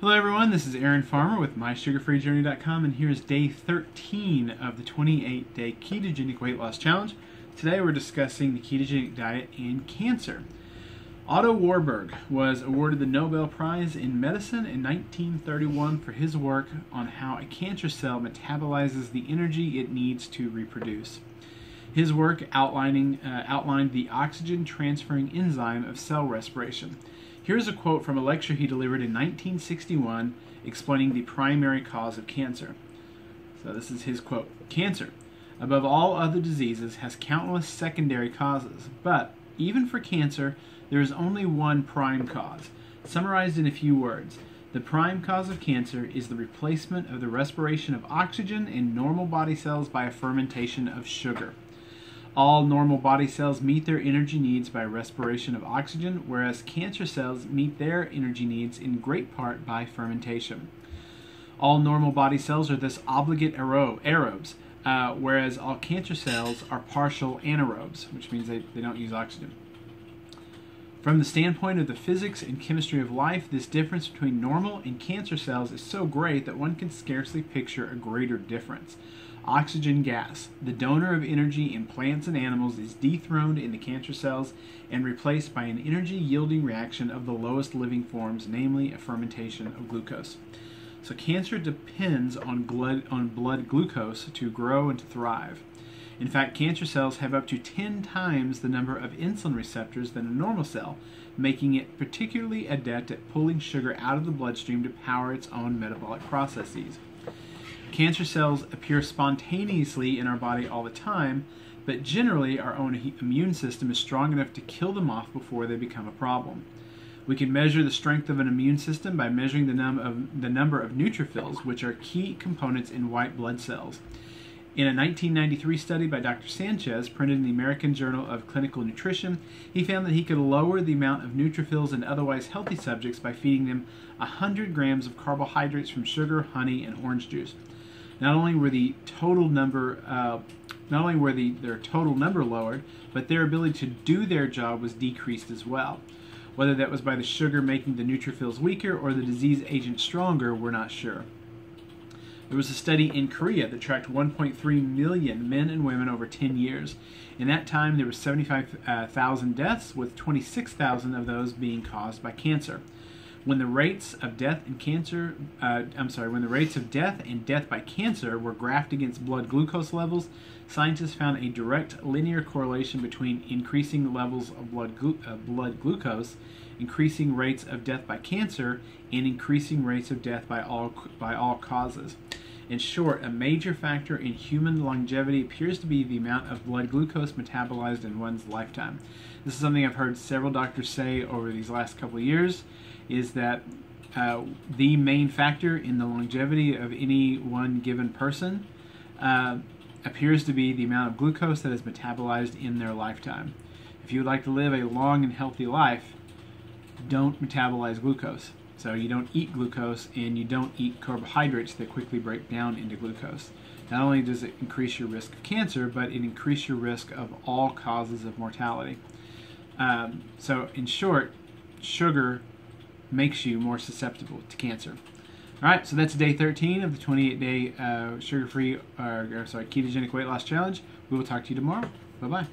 Hello everyone, this is Aaron Farmer with MySugarFreeJourney.com and here's day 13 of the 28-day ketogenic weight loss challenge. Today we're discussing the ketogenic diet and cancer. Otto Warburg was awarded the Nobel Prize in Medicine in 1931 for his work on how a cancer cell metabolizes the energy it needs to reproduce. His work outlining, uh, outlined the oxygen transferring enzyme of cell respiration. Here's a quote from a lecture he delivered in 1961 explaining the primary cause of cancer. So this is his quote Cancer, above all other diseases, has countless secondary causes, but even for cancer, there is only one prime cause. Summarized in a few words, the prime cause of cancer is the replacement of the respiration of oxygen in normal body cells by a fermentation of sugar. All normal body cells meet their energy needs by respiration of oxygen, whereas cancer cells meet their energy needs in great part by fermentation. All normal body cells are thus obligate aerobes, uh, whereas all cancer cells are partial anaerobes, which means they, they don't use oxygen. From the standpoint of the physics and chemistry of life, this difference between normal and cancer cells is so great that one can scarcely picture a greater difference. Oxygen gas, the donor of energy in plants and animals, is dethroned in the cancer cells and replaced by an energy yielding reaction of the lowest living forms, namely a fermentation of glucose. So, cancer depends on blood, on blood glucose to grow and to thrive. In fact, cancer cells have up to 10 times the number of insulin receptors than a normal cell, making it particularly adept at pulling sugar out of the bloodstream to power its own metabolic processes. Cancer cells appear spontaneously in our body all the time, but generally our own immune system is strong enough to kill them off before they become a problem. We can measure the strength of an immune system by measuring the, num of, the number of neutrophils, which are key components in white blood cells. In a 1993 study by Dr. Sanchez, printed in the American Journal of Clinical Nutrition, he found that he could lower the amount of neutrophils in otherwise healthy subjects by feeding them 100 grams of carbohydrates from sugar, honey, and orange juice. Not only were the total number, uh, not only were the, their total number lowered, but their ability to do their job was decreased as well. Whether that was by the sugar making the neutrophils weaker or the disease agent stronger, we're not sure. There was a study in Korea that tracked 1.3 million men and women over 10 years. In that time, there were 75,000 deaths, with 26,000 of those being caused by cancer. When the rates of death and cancer, uh, I'm sorry, when the rates of death and death by cancer were graphed against blood glucose levels, scientists found a direct linear correlation between increasing levels of blood, glu- uh, blood glucose, increasing rates of death by cancer, and increasing rates of death by all, by all causes. In short, a major factor in human longevity appears to be the amount of blood glucose metabolized in one's lifetime. This is something I've heard several doctors say over these last couple of years is that uh, the main factor in the longevity of any one given person uh, appears to be the amount of glucose that is metabolized in their lifetime. If you would like to live a long and healthy life, don't metabolize glucose. So you don't eat glucose and you don't eat carbohydrates that quickly break down into glucose. Not only does it increase your risk of cancer, but it increases your risk of all causes of mortality. Um, so, in short, sugar makes you more susceptible to cancer. All right, so that's day 13 of the 28 day uh, sugar free, uh, or sorry, ketogenic weight loss challenge. We will talk to you tomorrow. Bye bye.